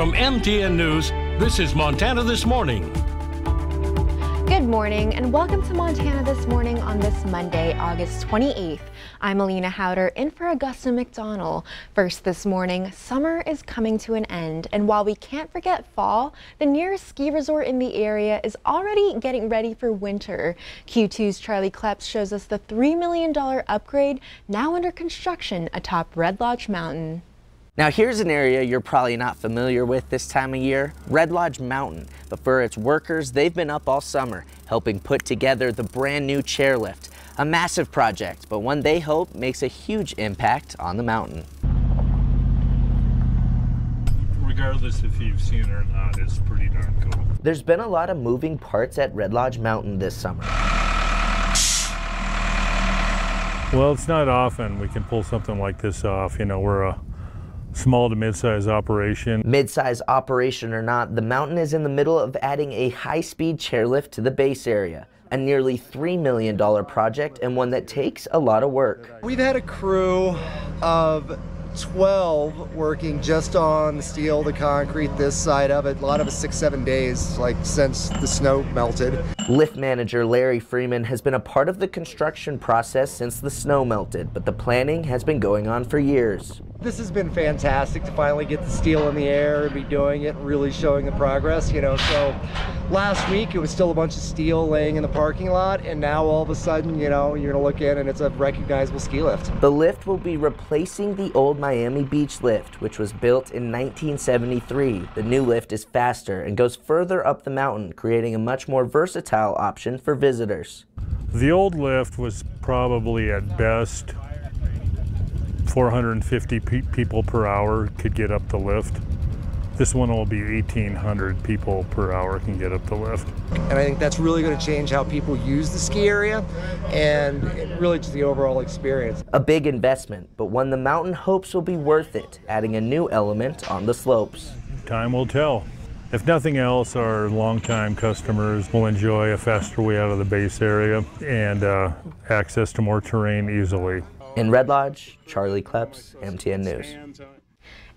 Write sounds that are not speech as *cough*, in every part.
From MTN News, this is Montana This Morning. Good morning and welcome to Montana This Morning on this Monday, August 28th. I'm Alina Howder in for Augusta McDonald. First this morning, summer is coming to an end and while we can't forget fall, the nearest ski resort in the area is already getting ready for winter. Q2's Charlie Kleps shows us the $3 million upgrade now under construction atop Red Lodge Mountain. Now here's an area you're probably not familiar with this time of year, Red Lodge Mountain. But for its workers, they've been up all summer, helping put together the brand new chairlift. A massive project, but one they hope makes a huge impact on the mountain. Regardless if you've seen it or not, it's pretty darn cool. There's been a lot of moving parts at Red Lodge Mountain this summer. Well, it's not often we can pull something like this off. You know, we're a small to mid-size operation. Mid-size operation or not, the mountain is in the middle of adding a high-speed chairlift to the base area. A nearly $3 million project and one that takes a lot of work. We've had a crew of 12 working just on the steel, the concrete, this side of it. A lot of it six, seven days, like since the snow melted. Lift manager Larry Freeman has been a part of the construction process since the snow melted, but the planning has been going on for years. This has been fantastic to finally get the steel in the air and be doing it, really showing the progress, you know. So last week it was still a bunch of steel laying in the parking lot, and now all of a sudden, you know, you're gonna look in and it's a recognizable ski lift. The lift will be replacing the old Miami Beach lift, which was built in 1973. The new lift is faster and goes further up the mountain, creating a much more versatile option for visitors. The old lift was probably at best 450 pe people per hour could get up the lift. This one will be 1,800 people per hour can get up the lift. And I think that's really going to change how people use the ski area and really just the overall experience. A big investment, but one the mountain hopes will be worth it, adding a new element on the slopes. Time will tell. If nothing else, our longtime customers will enjoy a faster way out of the base area and uh, access to more terrain easily. In Red Lodge, Charlie Kleps, MTN News.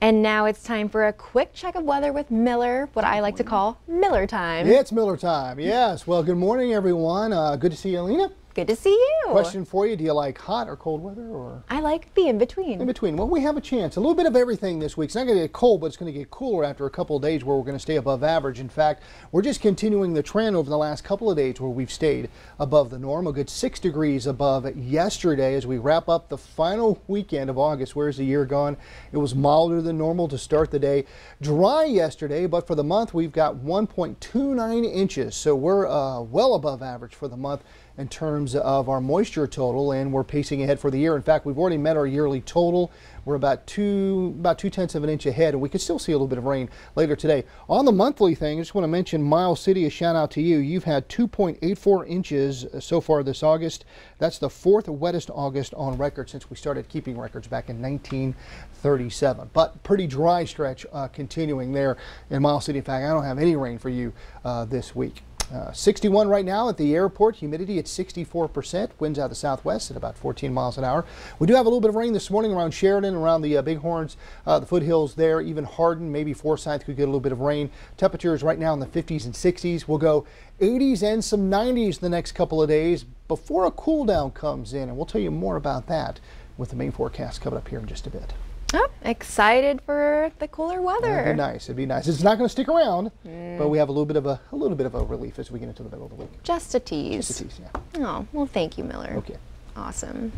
And now it's time for a quick check of weather with Miller, what I like to call Miller time. It's Miller time, yes. Well, good morning, everyone. Uh, good to see you, Alina. Good to see you. Question for you, do you like hot or cold weather or? I like the in-between. In between. Well, we have a chance. A little bit of everything this week. It's not going to get cold, but it's going to get cooler after a couple of days where we're going to stay above average. In fact, we're just continuing the trend over the last couple of days where we've stayed above the norm, a good six degrees above yesterday as we wrap up the final weekend of August. Where's the year gone? It was milder than normal to start the day. Dry yesterday, but for the month, we've got 1.29 inches. So we're uh, well above average for the month in terms of our moisture total, and we're pacing ahead for the year. In fact, we've already met our yearly total. We're about two about two tenths of an inch ahead, and we could still see a little bit of rain later today. On the monthly thing, I just want to mention Miles City. A shout out to you. You've had 2.84 inches so far this August. That's the fourth wettest August on record since we started keeping records back in 1937. But pretty dry stretch uh, continuing there in Miles City. In fact, I don't have any rain for you uh, this week. Uh, 61 right now at the airport, humidity at 64%, winds out of the southwest at about 14 miles an hour. We do have a little bit of rain this morning around Sheridan, around the uh, Bighorns, uh, the foothills there, even Hardin, maybe Forsyth could get a little bit of rain. Temperatures right now in the 50s and 60s. We'll go 80s and some 90s the next couple of days before a cool down comes in, and we'll tell you more about that with the main forecast coming up here in just a bit. Oh, excited for the cooler weather. It'd be nice. It'd be nice. It's not going to stick around, mm. but we have a little bit of a, a little bit of a relief as we get into the middle of the week. Just a tease. Just a tease, yeah. Oh, well, thank you, Miller. Okay. Awesome.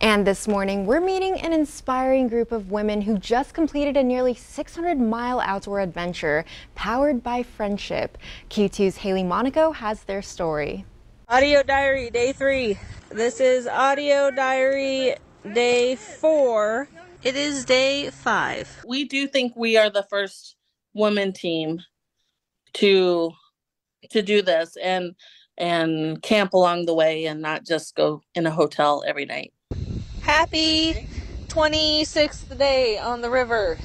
And this morning, we're meeting an inspiring group of women who just completed a nearly 600 mile outdoor adventure powered by friendship. Q2's Haley Monaco has their story. Audio diary, day three. This is audio diary, day four. It is day five. We do think we are the first women team to to do this and and camp along the way and not just go in a hotel every night. Happy 26th day on the river.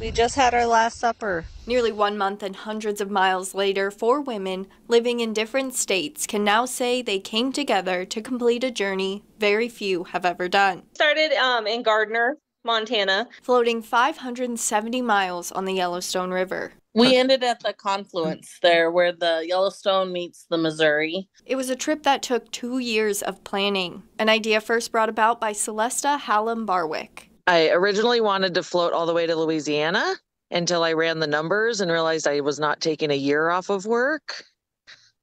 We just had our last supper. Nearly one month and hundreds of miles later, four women living in different states can now say they came together to complete a journey very few have ever done. Started um, in Gardiner, Montana, floating 570 miles on the Yellowstone River. We ended at the confluence there where the Yellowstone meets the Missouri. It was a trip that took two years of planning, an idea first brought about by Celesta Hallam Barwick. I originally wanted to float all the way to Louisiana until I ran the numbers and realized I was not taking a year off of work.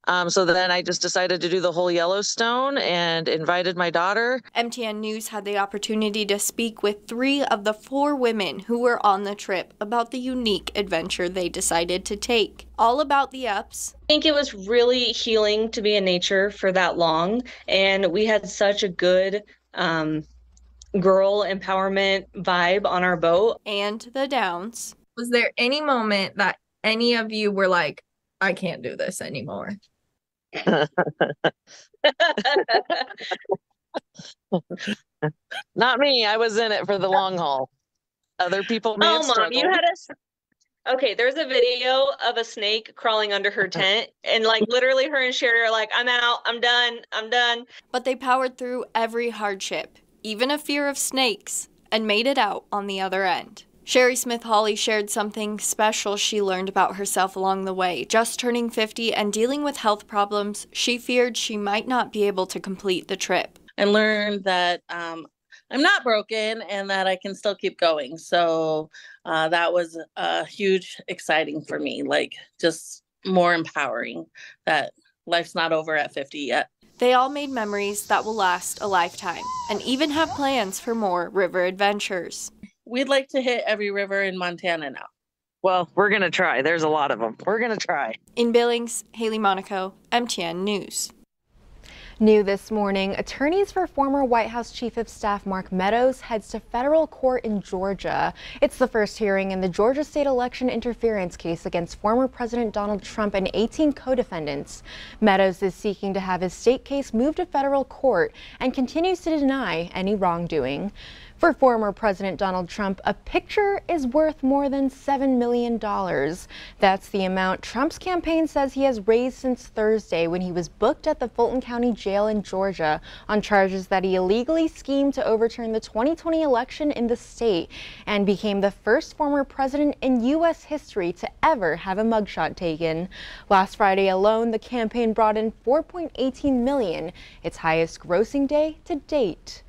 Um, so then I just decided to do the whole Yellowstone and invited my daughter. MTN News had the opportunity to speak with three of the four women who were on the trip about the unique adventure they decided to take. All about the ups. I think it was really healing to be in nature for that long. And we had such a good um, girl empowerment vibe on our boat. And the downs. Was there any moment that any of you were like, I can't do this anymore? *laughs* Not me. I was in it for the long haul. Other people may oh, have mom, struggled. you had us. Okay, there's a video of a snake crawling under her tent, and like literally, her and Sherry are like, "I'm out. I'm done. I'm done." But they powered through every hardship, even a fear of snakes, and made it out on the other end. Sherry Smith Hawley shared something special she learned about herself along the way. Just turning 50 and dealing with health problems, she feared she might not be able to complete the trip. I learned that um, I'm not broken and that I can still keep going. So uh, that was uh, huge, exciting for me, like just more empowering that life's not over at 50 yet. They all made memories that will last a lifetime and even have plans for more river adventures we'd like to hit every river in Montana now. Well, we're going to try. There's a lot of them. We're going to try. In Billings, Haley Monaco, MTN News. New this morning, attorneys for former White House Chief of Staff Mark Meadows heads to federal court in Georgia. It's the first hearing in the Georgia state election interference case against former President Donald Trump and 18 co-defendants. Meadows is seeking to have his state case moved to federal court and continues to deny any wrongdoing. For former President Donald Trump, a picture is worth more than $7 million. That's the amount Trump's campaign says he has raised since Thursday when he was booked at the Fulton County Jail in Georgia on charges that he illegally schemed to overturn the 2020 election in the state and became the first former president in U.S. history to ever have a mugshot taken. Last Friday alone, the campaign brought in 4.18 million, its highest grossing day to date.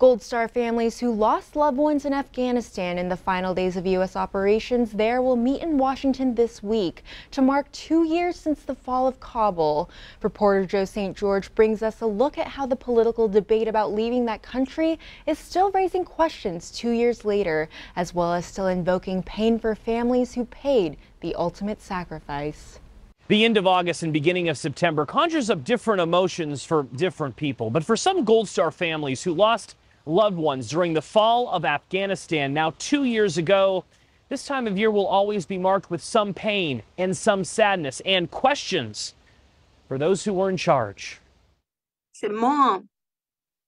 Gold Star families who lost loved ones in Afghanistan in the final days of U.S. operations there will meet in Washington this week to mark two years since the fall of Kabul. Reporter Joe St. George brings us a look at how the political debate about leaving that country is still raising questions two years later, as well as still invoking pain for families who paid the ultimate sacrifice. The end of August and beginning of September conjures up different emotions for different people. But for some Gold Star families who lost loved ones during the fall of Afghanistan now two years ago. This time of year will always be marked with some pain and some sadness and questions for those who were in charge. I said, Mom,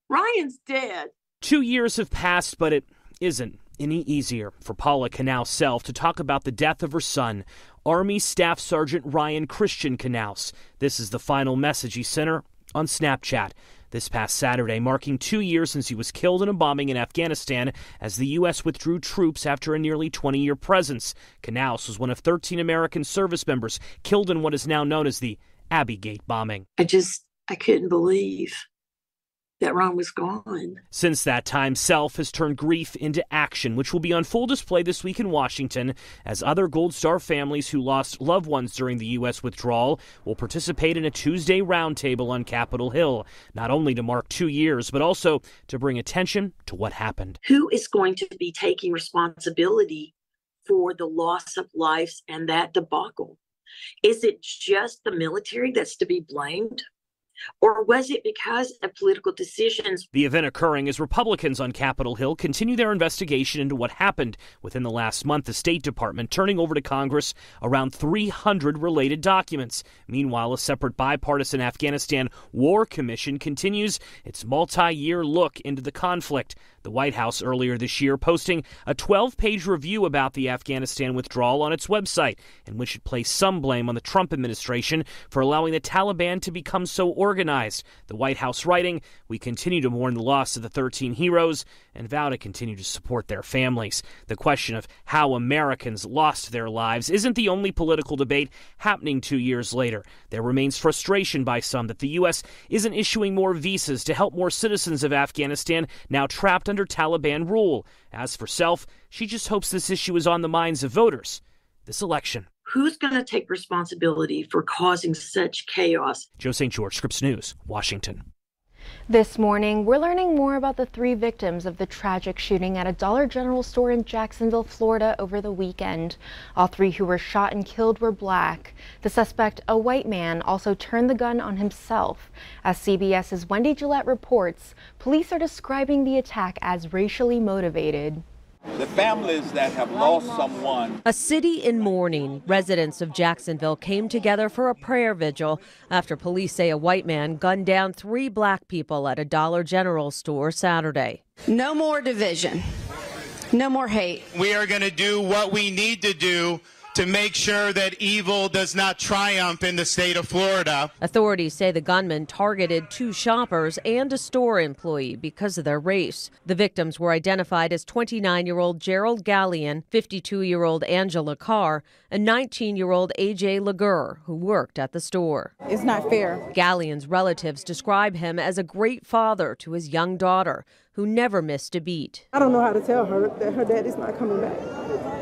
Ryan's dead. Two years have passed, but it isn't any easier for Paula Knauss Selph to talk about the death of her son, Army Staff Sergeant Ryan Christian Knauss. This is the final message he sent her on Snapchat this past Saturday, marking two years since he was killed in a bombing in Afghanistan as the U.S. withdrew troops after a nearly 20 year presence. Knauss was one of 13 American service members killed in what is now known as the Abbey Gate bombing. I just, I couldn't believe that Ron was gone. Since that time, Selph has turned grief into action, which will be on full display this week in Washington as other Gold Star families who lost loved ones during the U.S. withdrawal will participate in a Tuesday roundtable on Capitol Hill, not only to mark two years, but also to bring attention to what happened. Who is going to be taking responsibility for the loss of lives and that debacle? Is it just the military that's to be blamed? Or was it because of political decisions? The event occurring as Republicans on Capitol Hill continue their investigation into what happened within the last month. The State Department turning over to Congress around 300 related documents. Meanwhile, a separate bipartisan Afghanistan War Commission continues its multi year look into the conflict. The White House earlier this year posting a 12 page review about the Afghanistan withdrawal on its website, in which it placed some blame on the Trump administration for allowing the Taliban to become so organized. The White House writing, We continue to mourn the loss of the 13 heroes and vow to continue to support their families. The question of how Americans lost their lives isn't the only political debate happening two years later. There remains frustration by some that the U.S. isn't issuing more visas to help more citizens of Afghanistan now trapped under Taliban rule. As for Selph, she just hopes this issue is on the minds of voters this election. Who's going to take responsibility for causing such chaos? Joe St. George, Scripps News, Washington. This morning, we're learning more about the three victims of the tragic shooting at a Dollar General store in Jacksonville, Florida over the weekend. All three who were shot and killed were black. The suspect, a white man, also turned the gun on himself. As CBS's Wendy Gillette reports, police are describing the attack as racially motivated the families that have lost someone. A city in mourning. Residents of Jacksonville came together for a prayer vigil after police say a white man gunned down three black people at a Dollar General store Saturday. No more division. No more hate. We are going to do what we need to do to make sure that evil does not triumph in the state of Florida. Authorities say the gunman targeted two shoppers and a store employee because of their race. The victims were identified as 29 year old Jerrald Gallion, 52 year old Angela Carr, and 19 year old AJ Laguerre, who worked at the store. It's not fair. Gallion's relatives describe him as a great father to his young daughter, who never missed a beat. I don't know how to tell her that her dad is not coming back.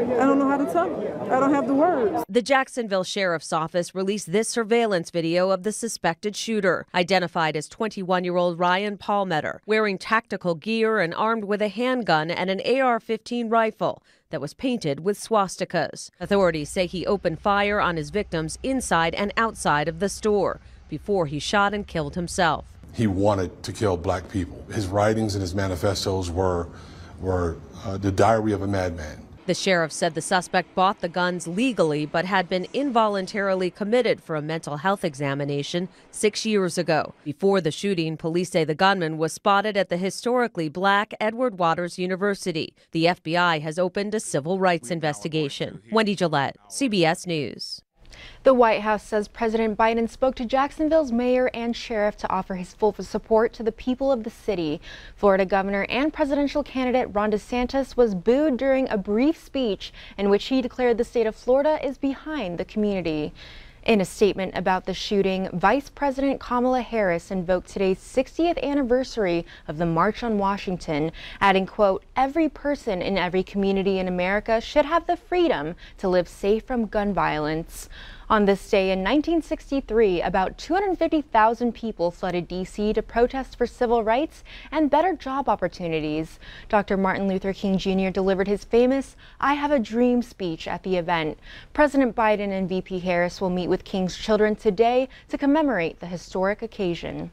I don't know how to tell them. I don't have the words. The Jacksonville Sheriff's Office released this surveillance video of the suspected shooter, identified as 21 year old Ryan Palmetter, wearing tactical gear and armed with a handgun and an AR 15 rifle that was painted with swastikas. Authorities say he opened fire on his victims inside and outside of the store before he shot and killed himself. He wanted to kill black people. His writings and his manifestos were, were uh, the diary of a madman. The sheriff said the suspect bought the guns legally but had been involuntarily committed for a mental health examination six years ago. Before the shooting, police say the gunman was spotted at the historically black Edward Waters University. The FBI has opened a civil rights investigation. Wendy Gillette, CBS News. The White House says President Biden spoke to Jacksonville's mayor and sheriff to offer his full support to the people of the city. Florida governor and presidential candidate Ron DeSantis was booed during a brief speech in which he declared the state of Florida is behind the community. In a statement about the shooting, Vice President Kamala Harris invoked today's 60th anniversary of the March on Washington, adding, quote, every person in every community in America should have the freedom to live safe from gun violence. On this day in 1963, about 250,000 people flooded D.C. to protest for civil rights and better job opportunities. Dr. Martin Luther King Jr. delivered his famous I Have a Dream speech at the event. President Biden and VP Harris will meet with King's children today to commemorate the historic occasion.